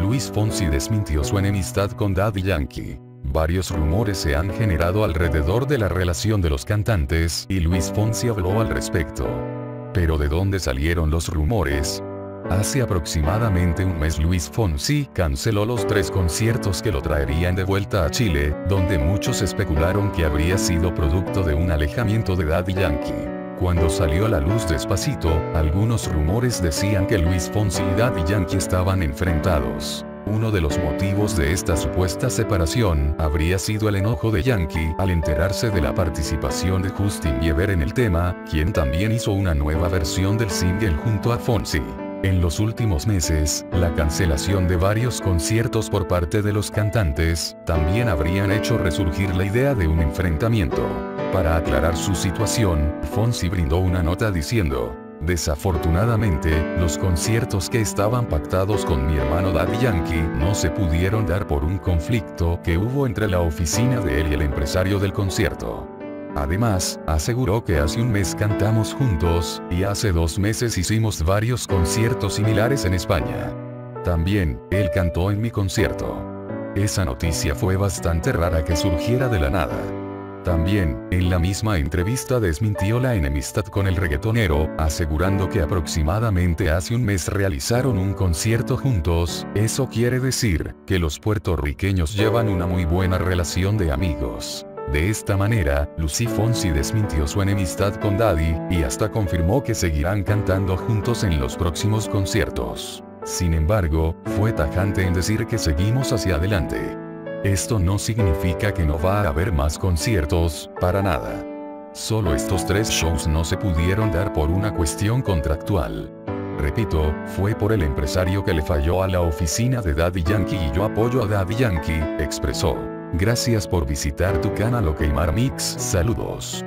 Luis Fonsi desmintió su enemistad con Daddy Yankee. Varios rumores se han generado alrededor de la relación de los cantantes y Luis Fonsi habló al respecto. Pero ¿de dónde salieron los rumores? Hace aproximadamente un mes Luis Fonsi canceló los tres conciertos que lo traerían de vuelta a Chile, donde muchos especularon que habría sido producto de un alejamiento de Daddy Yankee. Cuando salió a la luz despacito, algunos rumores decían que Luis Fonsi y Daddy Yankee estaban enfrentados. Uno de los motivos de esta supuesta separación habría sido el enojo de Yankee al enterarse de la participación de Justin Bieber en el tema, quien también hizo una nueva versión del single junto a Fonsi. En los últimos meses, la cancelación de varios conciertos por parte de los cantantes, también habrían hecho resurgir la idea de un enfrentamiento. Para aclarar su situación, Fonsi brindó una nota diciendo, Desafortunadamente, los conciertos que estaban pactados con mi hermano Daddy Yankee no se pudieron dar por un conflicto que hubo entre la oficina de él y el empresario del concierto. Además, aseguró que hace un mes cantamos juntos, y hace dos meses hicimos varios conciertos similares en España. También, él cantó en mi concierto. Esa noticia fue bastante rara que surgiera de la nada. También, en la misma entrevista desmintió la enemistad con el reggaetonero, asegurando que aproximadamente hace un mes realizaron un concierto juntos, eso quiere decir, que los puertorriqueños llevan una muy buena relación de amigos. De esta manera, Lucy Fonsi desmintió su enemistad con Daddy, y hasta confirmó que seguirán cantando juntos en los próximos conciertos. Sin embargo, fue tajante en decir que seguimos hacia adelante. Esto no significa que no va a haber más conciertos, para nada. Solo estos tres shows no se pudieron dar por una cuestión contractual. Repito, fue por el empresario que le falló a la oficina de Daddy Yankee y yo apoyo a Daddy Yankee, expresó. Gracias por visitar tu canal OK Mix. Saludos.